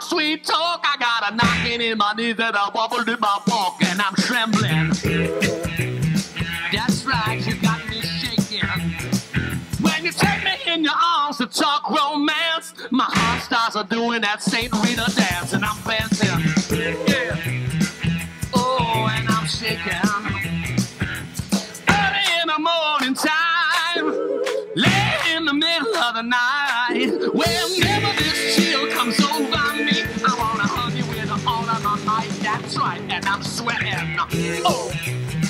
sweet talk. I got a knocking in my knees and a wobble in my walk, and I'm trembling. That's right, you got me shaking. When you take me in your arms to talk romance, my heart starts a doing that Saint Vitus dance, and I'm dancing. Yeah. Oh, and I'm shaking. Early in the morning time, late in the middle of the night, whenever I'm sweating. Oh.